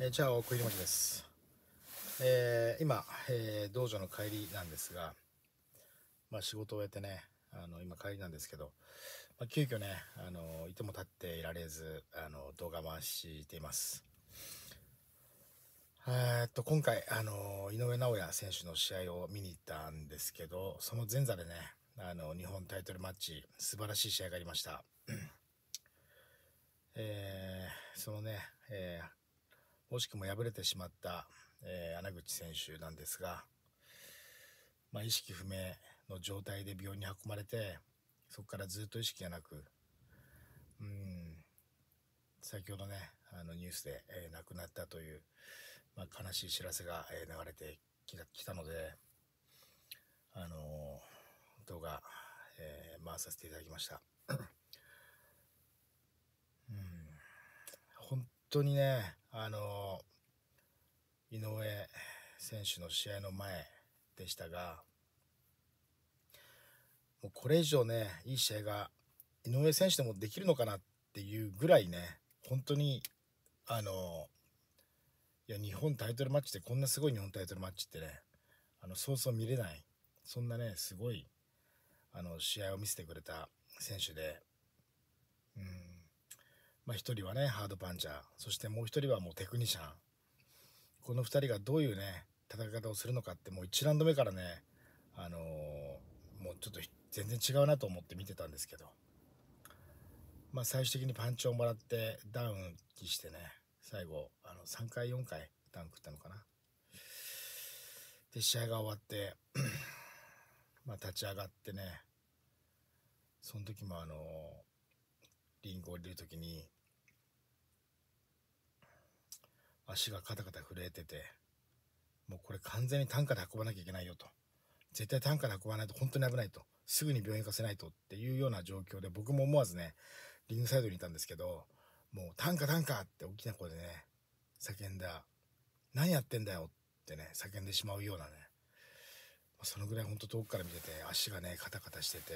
えー、じゃあ、奥入文字です。えー、今、えー、道場の帰りなんですが、まあ仕事を終えてね、あの、今帰りなんですけど、まあ、急遽ね、あの、いても立っていられず、あの、動画回しています。えっと、今回、あの、井上尚弥選手の試合を見に行ったんですけど、その前座でね、あの、日本タイトルマッチ、素晴らしい試合がありました。えー、そのね、えー、惜しくも敗れてしまった、えー、穴口選手なんですが、まあ、意識不明の状態で病院に運ばれて、そこからずっと意識がなく、うん、先ほどね、あのニュースで、えー、亡くなったという、まあ、悲しい知らせが、えー、流れてきたきたので、あの、動画、え、回させていただきました。うん、本当にね、あの、井上選手の試合の前でしたが、もうこれ以上ね、いい試合が井上選手でもできるのかなっていうぐらいね、本当に、あの、いや、日本タイトルマッチってこんなすごい日本タイトルマッチってね、あの、そうそう見れない、そんなね、すごい、あの、試合を見せてくれた選手で、うん、まあ、1人はね、ハードパンチャー、そしてもう1人はもうテクニシャン。この2人がどういうね、戦い方をするのかって、もう1ラウンド目からね、あのー、もうちょっと全然違うなと思って見てたんですけど、まあ、最終的にパンチをもらってダウンしてね、最後、あの、3回、4回ダウン食ったのかな。で、試合が終わって、まあ、立ち上がってね、その時もあのー、リングを降りる時に、足がカタカタ震えてて、もうこれ完全に担架で運ばなきゃいけないよと。絶対担架で運ばないと本当に危ないと。すぐに病院行かせないとっていうような状況で僕も思わずね、リングサイドにいたんですけど、もう担架担架って大きな声でね、叫んだ。何やってんだよってね、叫んでしまうようなね。そのぐらい本当遠くから見てて、足がね、カタカタしてて、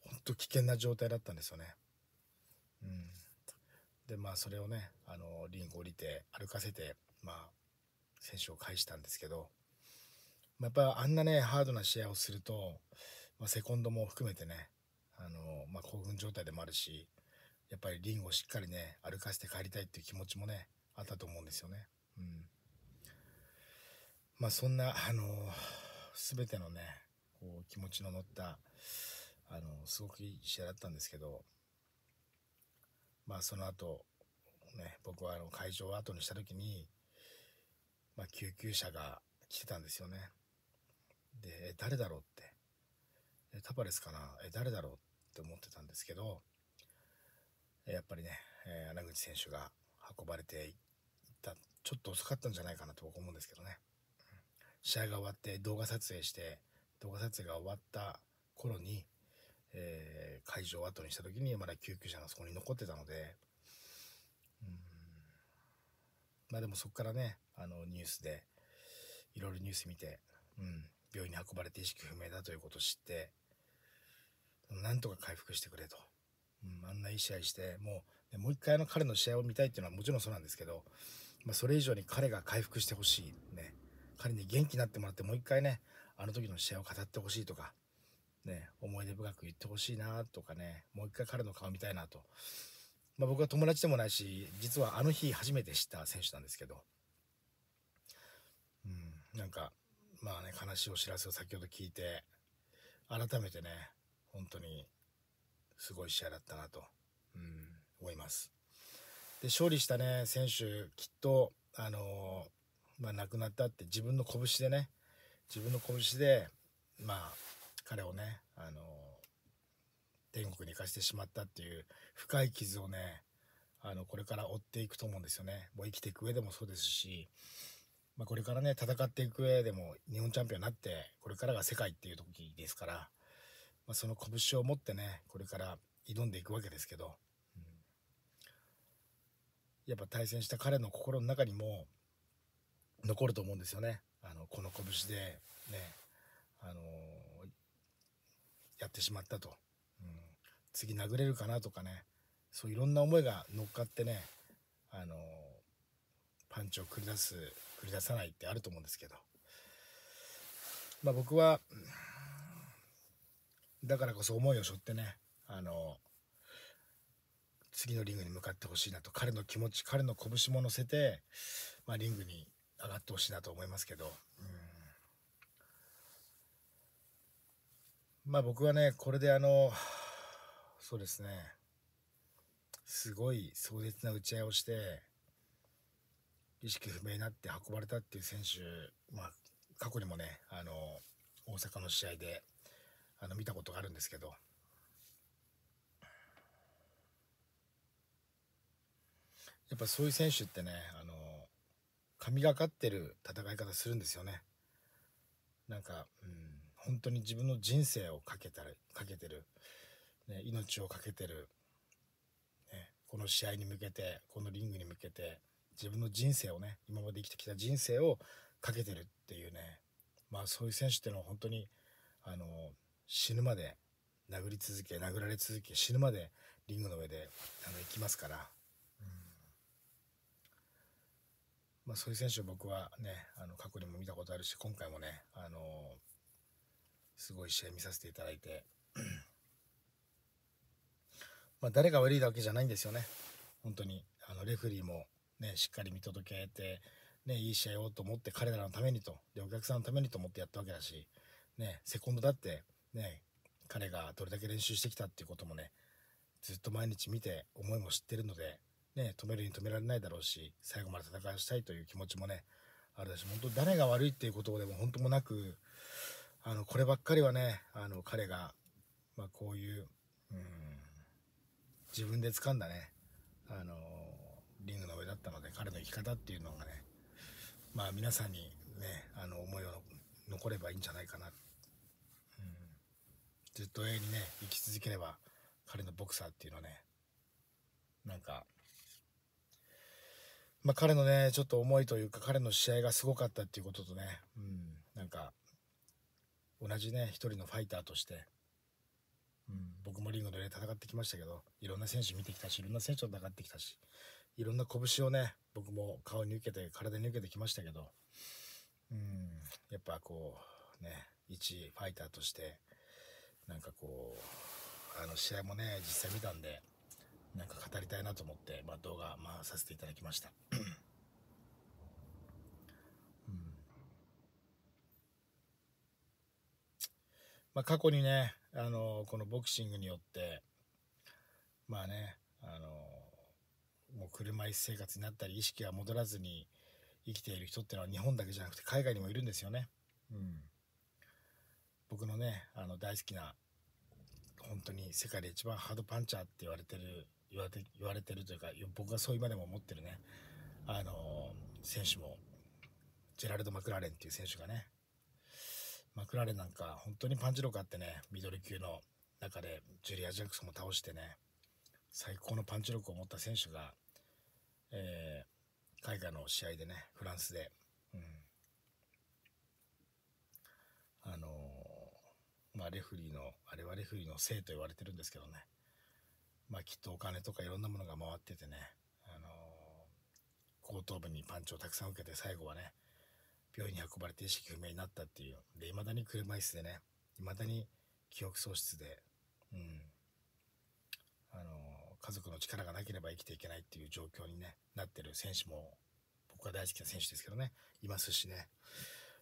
本当危険な状態だったんですよね。うん。でまあそれをねあのリング降りて歩かせてまあ選手を返したんですけど、まあ、やっぱあんなねハードな試合をすると、まあ、セコンドも含めてねあの、まあ、興奮状態でもあるしやっぱりリングをしっかりね歩かせて帰りたいっていう気持ちもねあったと思うんですよね。うん、まあそんなあの全てのねこう気持ちの乗ったあのすごくいい試合だったんですけどまあその後ね僕はあの会場を後にした時に、まあ、救急車が来てたんですよね。でえ誰だろうって。えタパレスかな？え誰だろうって思ってたんですけどやっぱりね、え、穴口選手が運ばれていった。ちょっと遅かったんじゃないかなと思うんですけどね、試合が終わって動画撮影して動画撮影が終わった頃にえー、会場を後にした時にまだ救急車がそこに残ってたのでうん。まあでもそこからねあのニュースでいろいろニュース見て、うん、病院に運ばれて意識不明だということを知ってなんとか回復してくれと、うん、あんないい試合してもうもう一回の彼の試合を見たいっていうのはもちろんそうなんですけど、まあ、それ以上に彼が回復してほしい。ね。彼に元気になってもらってもう一回ねあの時の試合を語ってほしいとかね、思い出深く言ってほしいなとかね、もう一回彼の顔見たいなと。まあ、僕は友達でもないし、実はあの日初めて知った選手なんですけど、うん、なんか、まあね、悲しいお知らせを先ほど聞いて、改めてね、本当にすごい試合だったなと、うん、思います。で、勝利したね、選手、きっと、あのまあ、亡くなったって自分の拳でね、自分の拳で、まあ、彼をね、あの、天国に行かしてしまったっていう深い傷をね、あの、これから追っていくと思うんですよね。もう生きていく上でもそうですし、まあ、これからね、戦っていく上でも日本チャンピオンになって、これからが世界っていう時ですから、まあ、その拳を持ってね、これから挑んでいくわけですけど、うん、やっぱ対戦した彼の心の中にも残ると思うんですよね。あの、この拳でね、あのやってしまったと、うん、次殴れるかなとかね。そういろんな思いが乗っかってねあのパンチを繰り出す繰り出さないってあると思うんですけど、まあ、僕はだからこそ思いを背負ってねあの次のリングに向かってほしいなと彼の気持ち彼の拳も乗せて、まあ、リングに上がってほしいなと思いますけど、まあ僕はねこれであのそうですね。すごい壮絶な打ち合いをして意識不明になって運ばれたっていう選手、まあ、過去にもねあの大阪の試合であの見たことがあるんですけど。やっぱそういう選手ってねあの神がかってる戦い方するんですよね。なんか、うん、本当に自分の人生をかけたかけてる、ね、命をかけてる、ね、この試合に向けてこのリングに向けて自分の人生をね今まで生きてきた人生をかけてるっていうねまあそういう選手っていうのは本当にあの死ぬまで殴り続け殴られ続け死ぬまでリングの上であの行きますから、うん。まあ、そういう選手を僕はねあの過去にも見たことあるし今回もねあのすごい試合見させていただいて。まあ誰が悪いわけじゃないんですよね。本当に。あのレフリーもね、しっかり見届けて、ね、いい試合をと思って彼らのためにと。でお客さんのためにと思ってやったわけだし、ね、セコンドだって、ね、彼がどれだけ練習してきたっていうこともねずっと毎日見て思いも知ってるので、ね、止めるに止められないだろうし最後まで戦わしたいという気持ちもねあるだし本当誰が悪いっていうことでも本当もなくあのこればっかりはねあの彼が、まあ、こういう、うん、自分で掴んだねあのリングの上だったので彼の生き方っていうのがねまあ皆さんにねあの思いを残ればいいんじゃないかな、うん、ずっと永遠にね生き続ければ彼のボクサーっていうのはねなんかまあ彼のねちょっと思いというか彼の試合がすごかったっていうこととね、うん、なんか同じね一人のファイターとして、うん、僕もリングで、ね、戦ってきましたけどいろんな選手見てきたしいろんな選手と戦ってきたしいろんな拳をね僕も顔に受けて体に受けてきましたけどうんやっぱこうね一ファイターとしてなんかこうあの試合もね実際見たんでなんか語りたいなと思って、まあ、動画、まあ、させていただきました。まあ、過去にね、あのこのボクシングによってまあね、あのもう車椅子生活になったり意識が戻らずに生きている人ってのは日本だけじゃなくて海外にもいるんですよね。うん、僕のねあの大好きな本当に世界で一番ハードパンチャーって言われてる言われて言われてるというか僕がそう今でも思ってるねあの選手もジェラルド・マクラーレンっていう選手がねマクラーレンなんか本当にパンチ力あってねミドル級の中でジュリア・ジャクソンも倒してね最高のパンチ力を持った選手がえー、海外の試合でね、フランスで、うん、あのー、まあ、レフリーの、あれはレフリーのせいと言われてるんですけどね、まあ、きっとお金とかいろんなものが回っててね、あのー、後頭部にパンチをたくさん受けて、最後はね、病院に運ばれて意識不明になったっていう。で、未だに車椅子でね、未だに記憶喪失で、うん。あの家族の力がなければ生きていけないっていう状況に、ね、なってる選手も僕は大好きな選手ですけどねいますしね、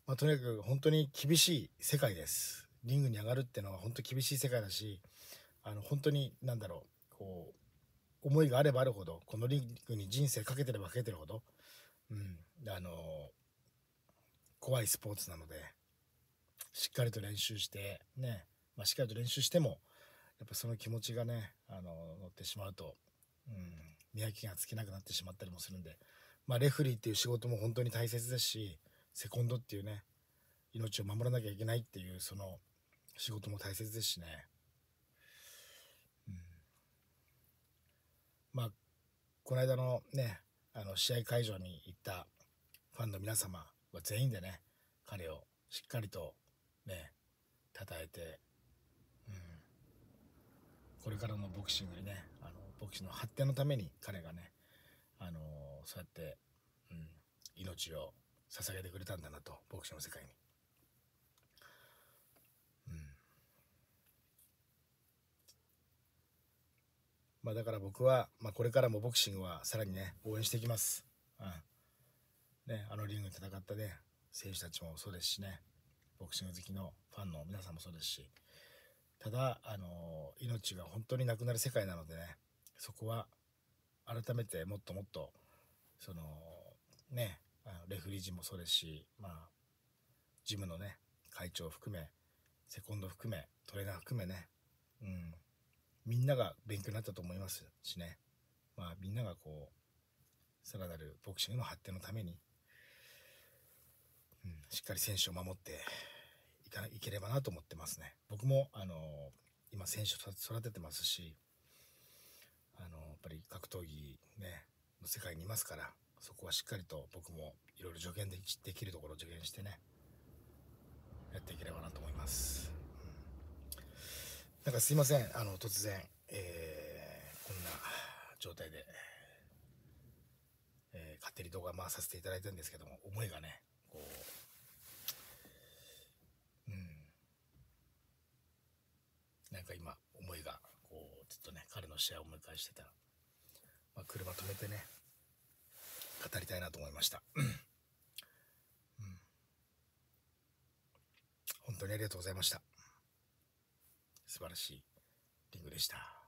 まあ、とにかく本当に厳しい世界ですリングに上がるっていうのは本当厳しい世界だしあの本当に何だろうこう思いがあればあるほどこのリングに人生かけてればかけてるほど、うん、あの怖いスポーツなのでしっかりと練習してね、まあ、しっかりと練習してもやっぱその気持ちがねあの乗ってしまうと、うん、見分けがつけなくなってしまったりもするんで、まあ、レフリーっていう仕事も本当に大切ですしセコンドっていうね命を守らなきゃいけないっていうその仕事も大切ですしね、うん、まあこの間のねあの試合会場に行ったファンの皆様は全員でね彼をしっかりとね称えてうんこれからのボクシングにねあのボクシングの発展のために彼がねあのそうやって、うん、命を捧げてくれたんだなとボクシングの世界に。うんまあ、だから僕は、まあ、これからもボクシングはさらにね応援していきます。うんね、あのリングで戦ったね選手たちもそうですしねボクシング好きのファンの皆さんもそうですしただあの命が本当になくなる世界なのでねそこは改めてもっともっとそのねあのレフリー陣もそうですしまあジムのね会長含めセコンド含めトレーナー含めねうんみんなが勉強になったと思いますしね。まあみんながこうさらなるボクシングの発展のために、しっかり選手を守っていかいければなと思ってますね。僕もあの今選手を育ててますしあのやっぱり格闘技ねの世界にいますからそこはしっかりと僕もいろいろ助言でできるところを助言してねやっていければなと思います、うん、なんかすいません。あの突然、えー、こんな状態で、えー、勝手に動画回させていただいたんですけども思いがねこううん。なんか今思いがこうずっとね彼の試合を思い返してたら、まあ、車止めてね語りたいなと思いました、うん、本当にありがとうございました。素晴らしいリングでした。